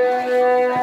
Música